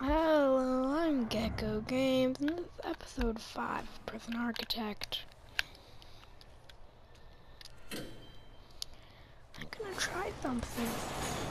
Hello, I'm Gecko Games, and this is episode 5 of Prison Architect. I'm gonna try something.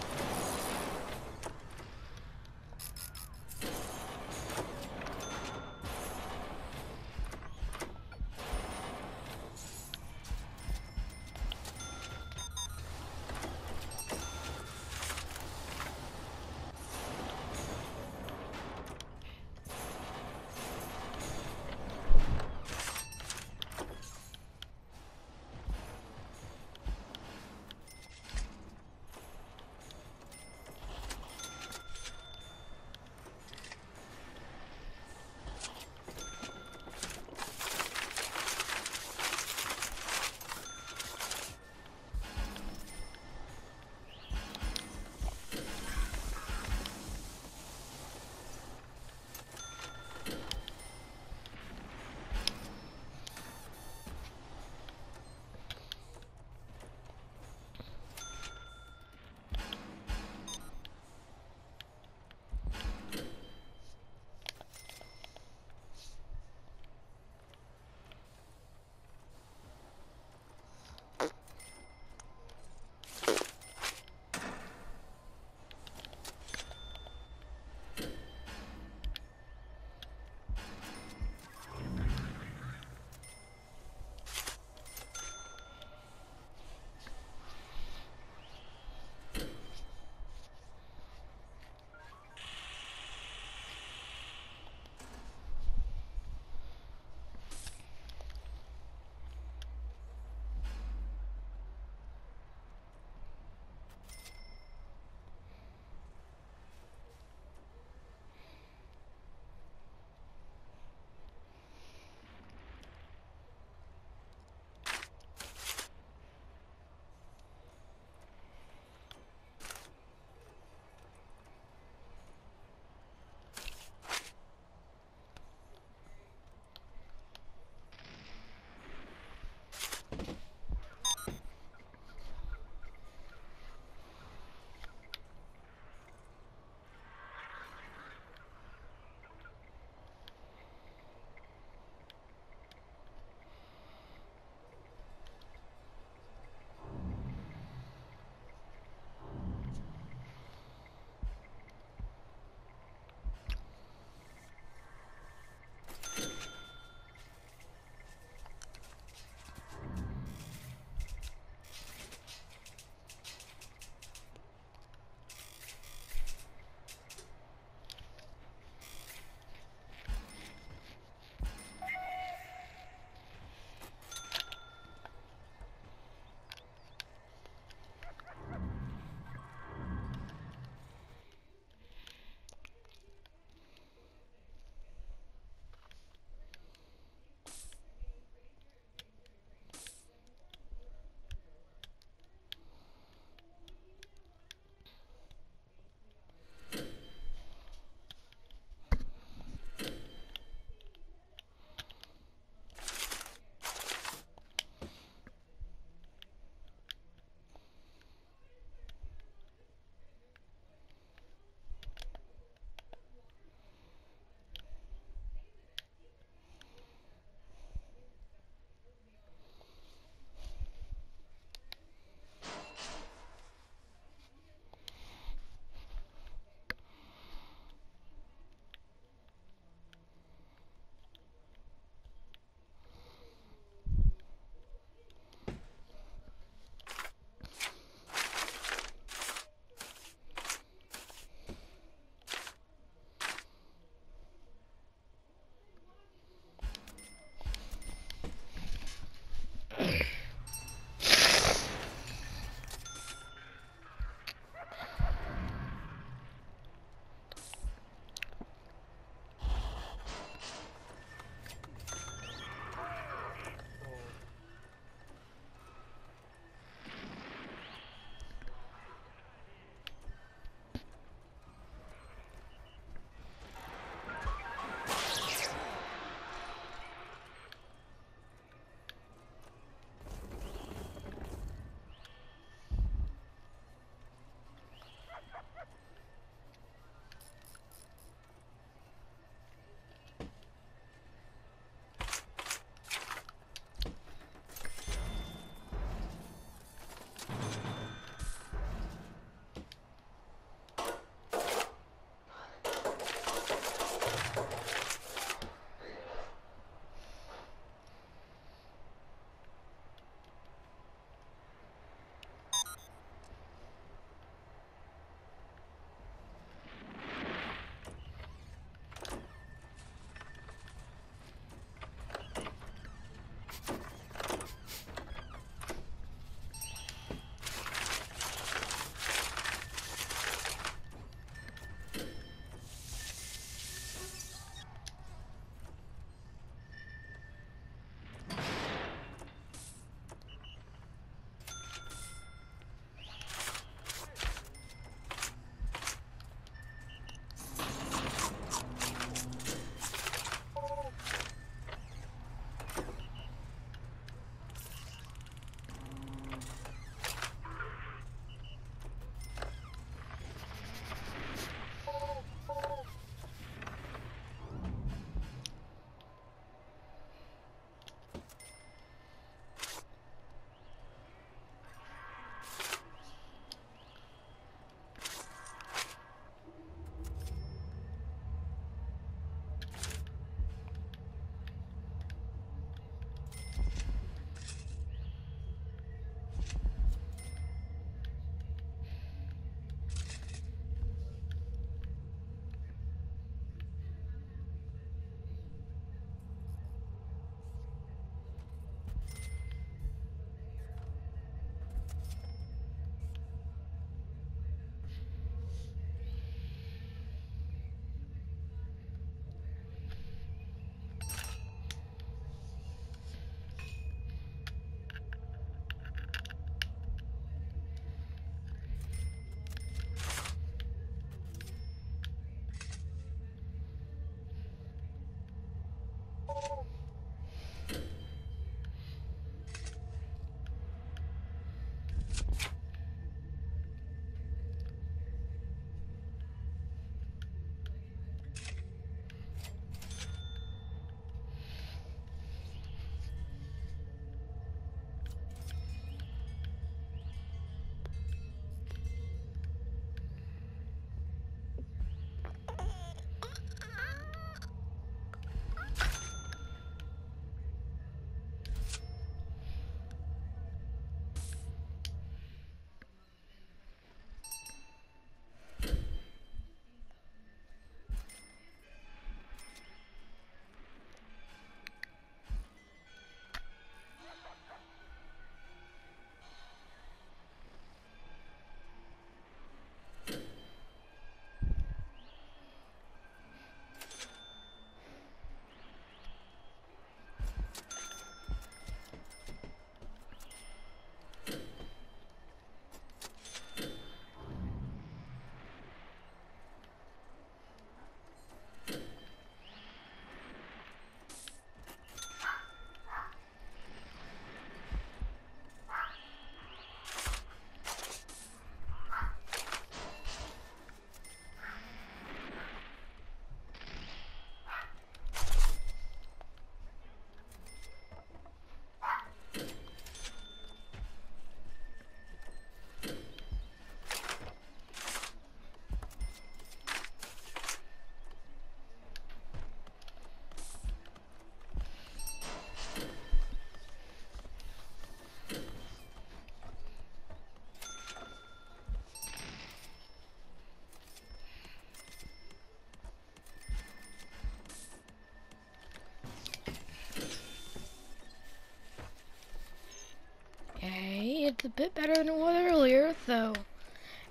It's a bit better than it was earlier, though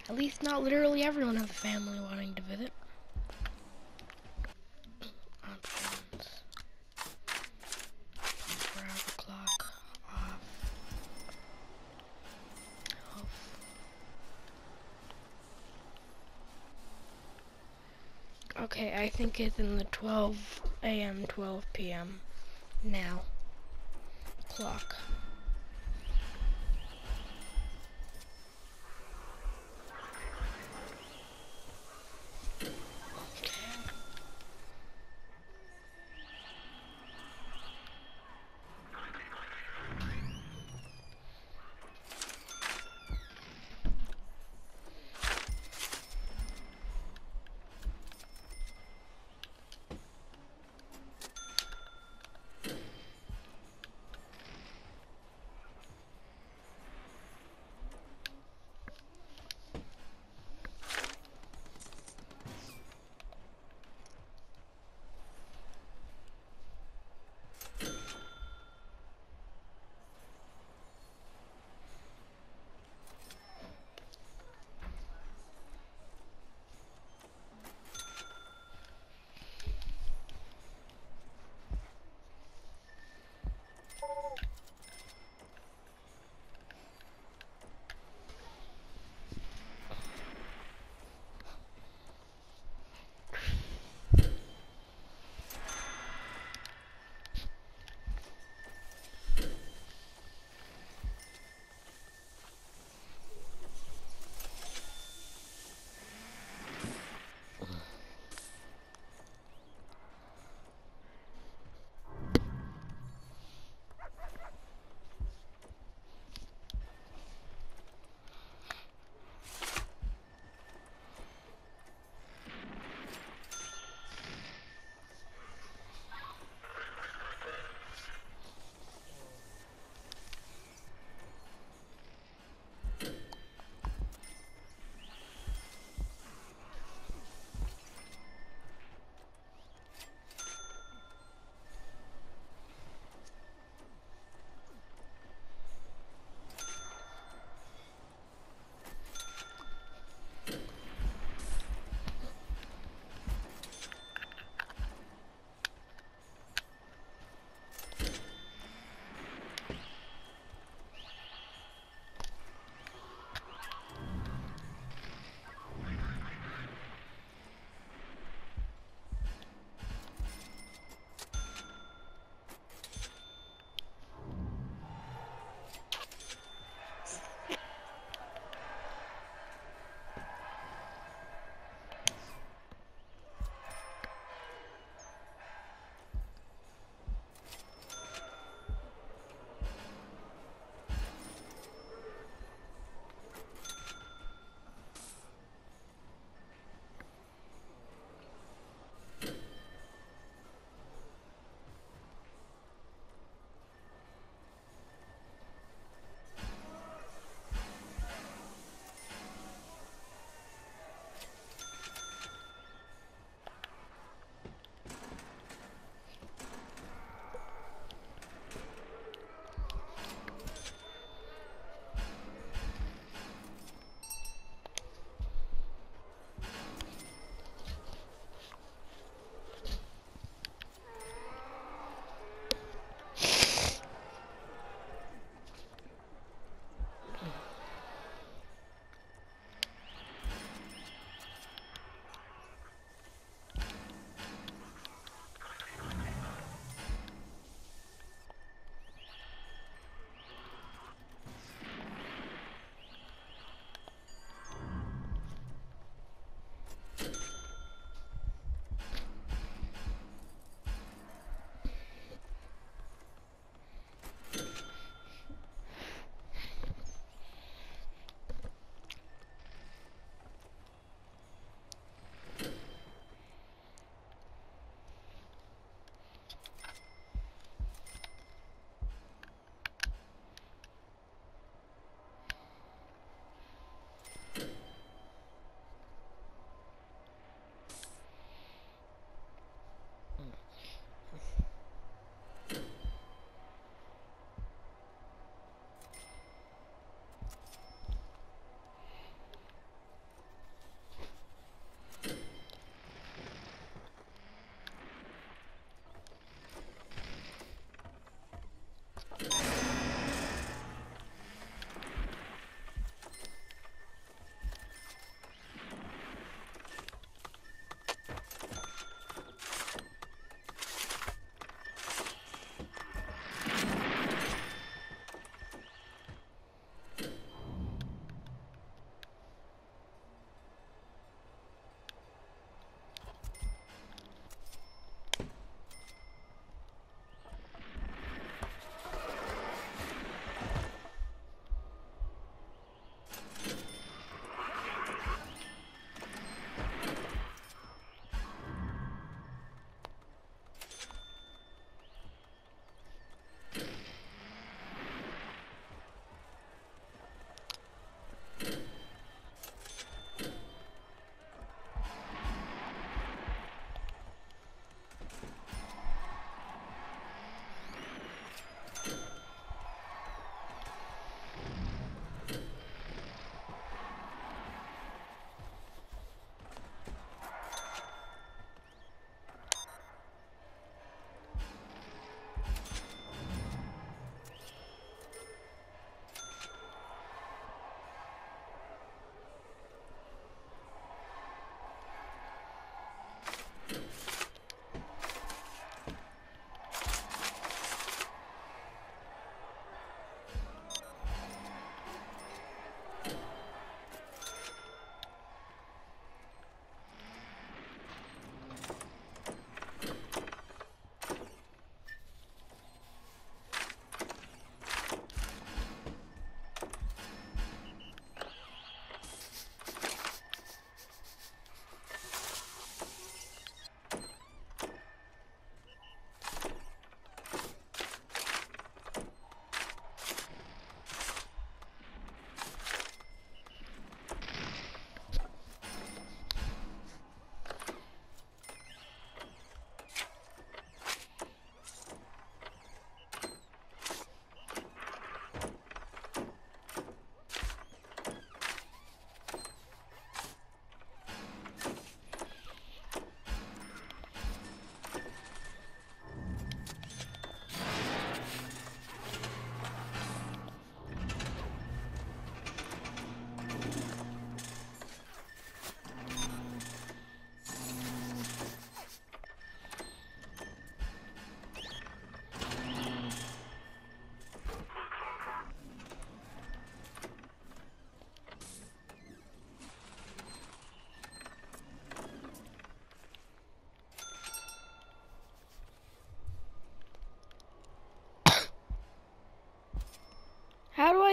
at least not literally everyone has a family wanting to visit. Okay, I think it's in the 12 a.m., 12 p.m. now. Clock.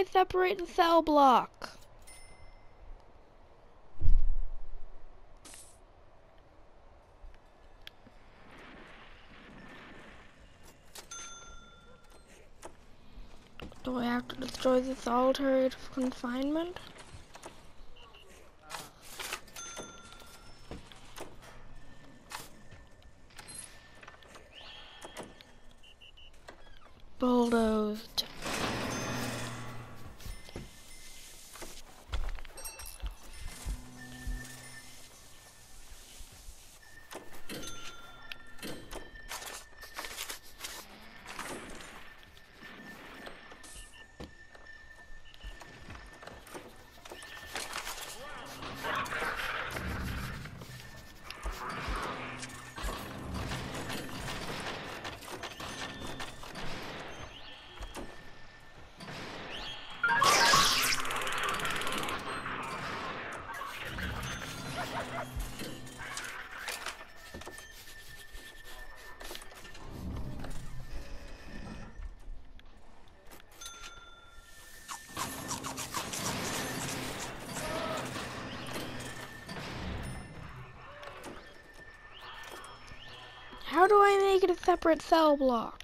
Separate the cell block? Do I have to destroy the solitary confinement? How do I make it a separate cell block?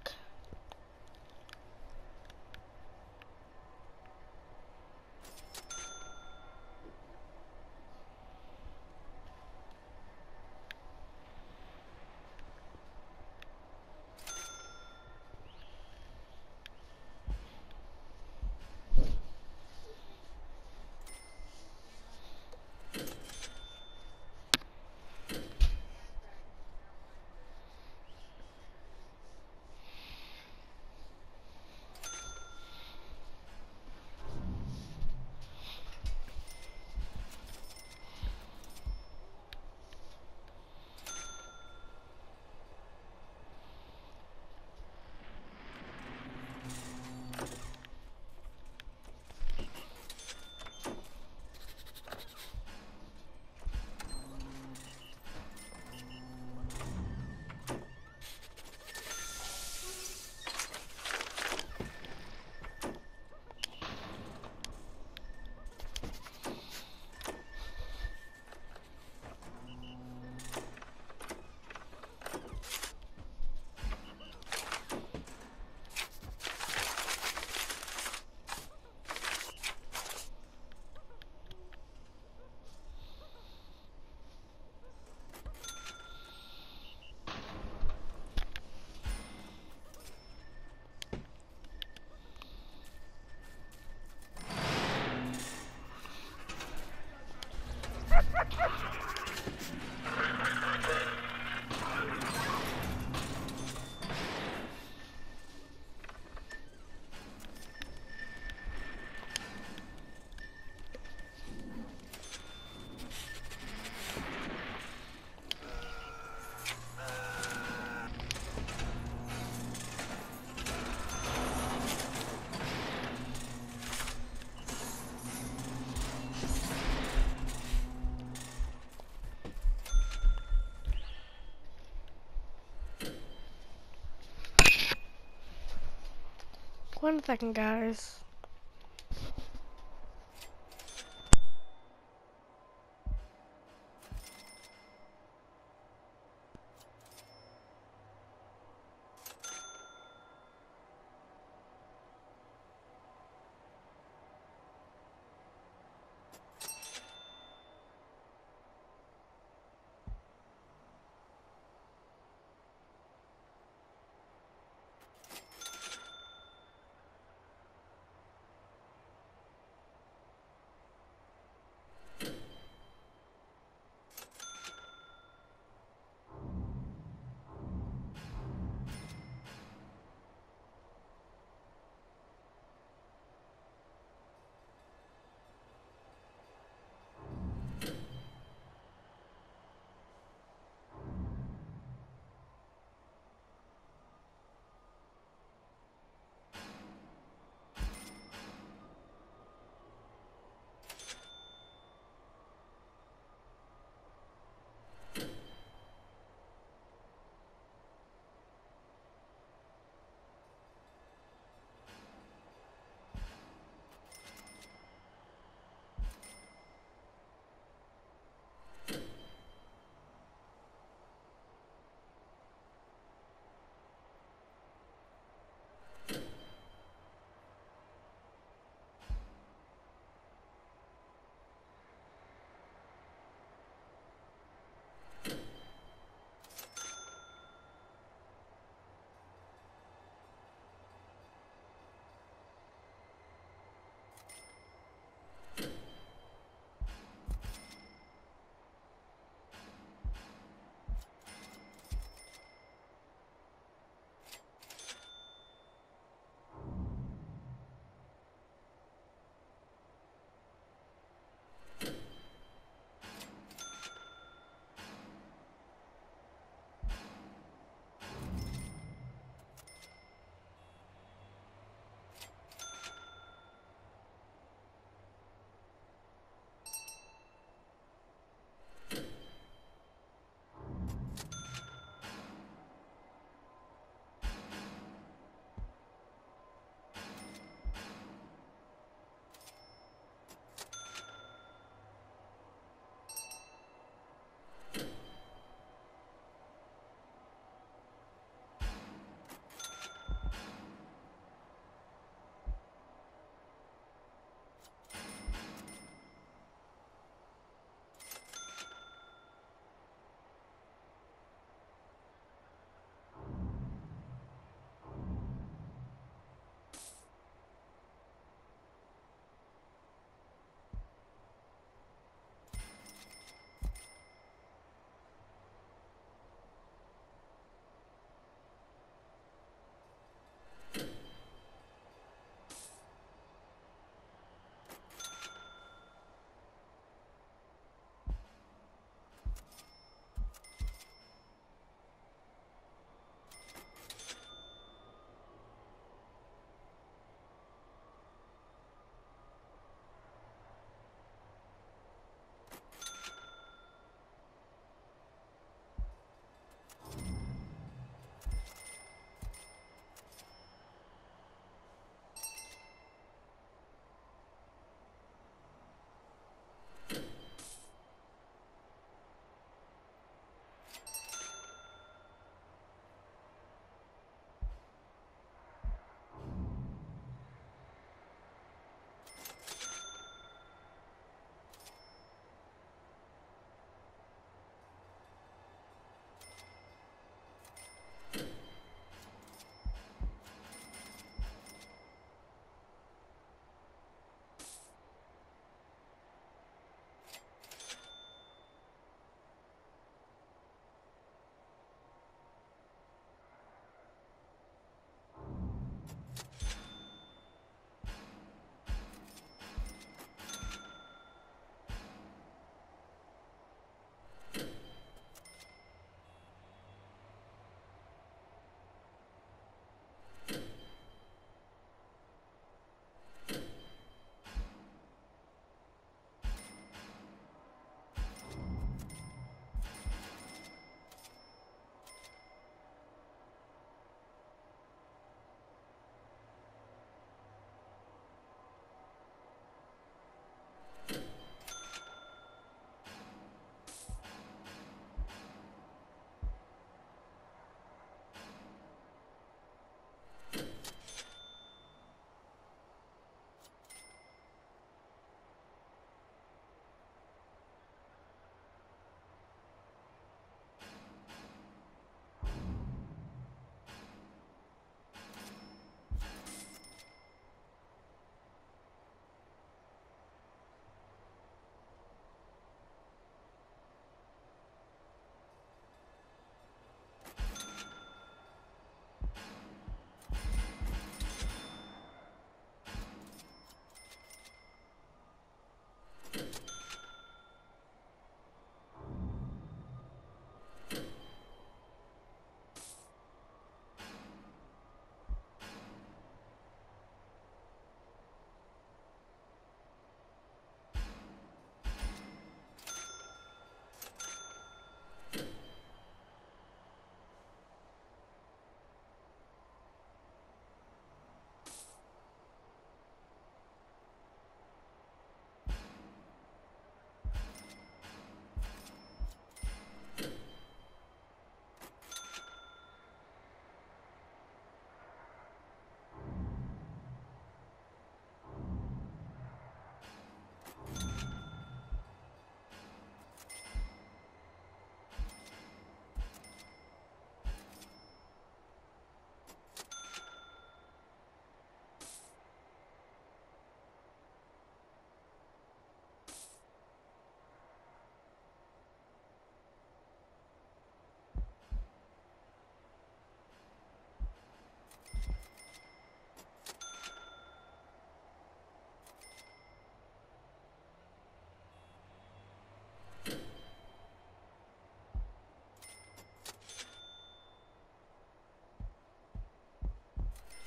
One second, guys.